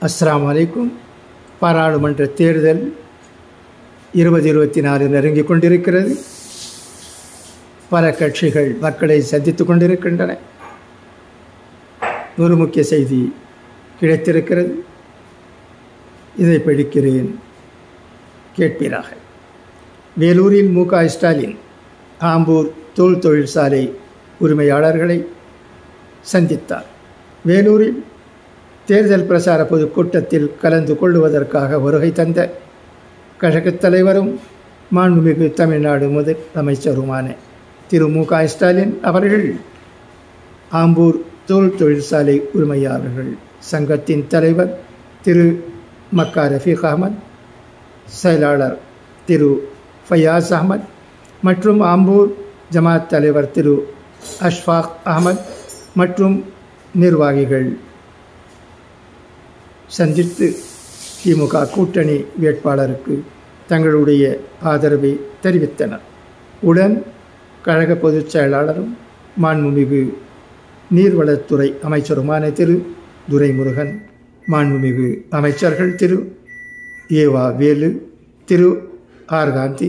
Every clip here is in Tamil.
அஸ்லாம் அலைக்கும் பாராளுமன்ற தேர்தல் இருபது இருபத்தி நாலு நெருங்கிக் கொண்டிருக்கிறது. பல கட்சிகள் மக்களை சந்தித்து கொண்டிருக்கின்றன. ஒரு முக்கிய செய்தி கிடைத்திருக்கிறது. இதை படிக்கிறேன். கேட்பீராக. வேலூரில் மு. க. ஸ்டாலின் ஆம்பூர் தோல் தொழிற்சாலை உரிமையாளர்களை சந்தித்தார். வேலூரில் தேர்தல் பிரச்சார பொதுக்கூட்டத்தில் கலந்து கொள்வதற்காக வருகை தந்த கழகத் தலைவரும் மாண்புமிகு தமிழ்நாடு முதல் அமைச்சருமான திரு மு க ஸ்டாலின் அவர்கள் ஆம்பூர் தோல் தொழிற்சாலை உரிமையாளர்கள் சங்கத்தின் தலைவர் திரு மக்கா ரஃபீக் அகமது செயலாளர் திரு ஃபையாஸ் அகமது மற்றும் ஆம்பூர் ஜமாத் தலைவர் திரு அஷ்ஃபாக் அகமது மற்றும் நிர்வாகிகள் சந்தித்து திமுக கூட்டணி வேட்பாளருக்கு தங்களுடைய ஆதரவை தெரிவித்தனர். உடன் கழக பொதுச் செயலாளரும் மாண்புமிகு நீர்வளத்துறை அமைச்சருமான திரு துரைமுருகன் மாண்புமிகு அமைச்சர்கள் திரு ஏவா வேலு திரு ஆர் காந்தி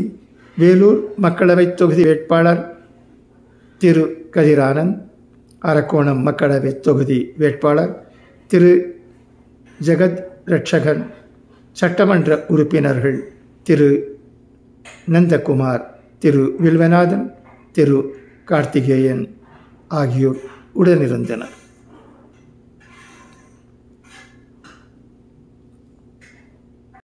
வேலூர் மக்களவைத் தொகுதி வேட்பாளர் திரு கதிரானந்த் அரக்கோணம் மக்களவைத் தொகுதி வேட்பாளர் திரு ஜெகத் ரட்சகன் சட்டமன்ற உறுப்பினர்கள் திரு நந்தகுமார் திரு வில்வநாதன் திரு கார்த்திகேயன் ஆகியோர் உடனிருந்தனர்.